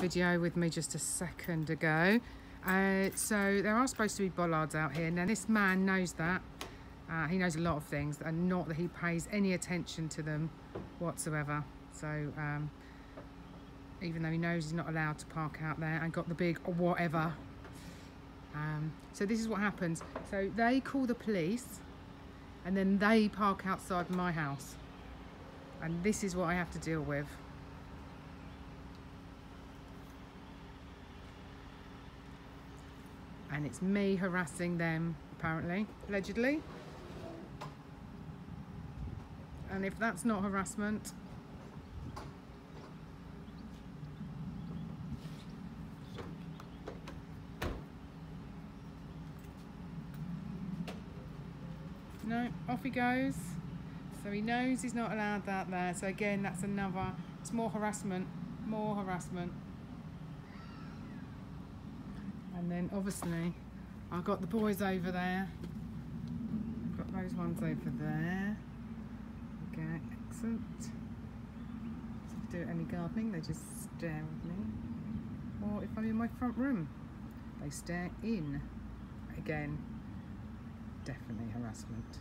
video with me just a second ago. Uh, so there are supposed to be bollards out here. Now this man knows that. Uh, he knows a lot of things and not that he pays any attention to them whatsoever. So um, even though he knows he's not allowed to park out there and got the big whatever. Um, so this is what happens. So they call the police and then they park outside my house. And this is what I have to deal with. And it's me harassing them apparently allegedly. And if that's not harassment no off he goes. So he knows he's not allowed that there. So again that's another it's more harassment more harassment and then obviously I've got the boys over there. I've got those ones over there. Okay excellent. So if I do any gardening they just stare at me. Or if I'm in my front room they stare in. Again definitely harassment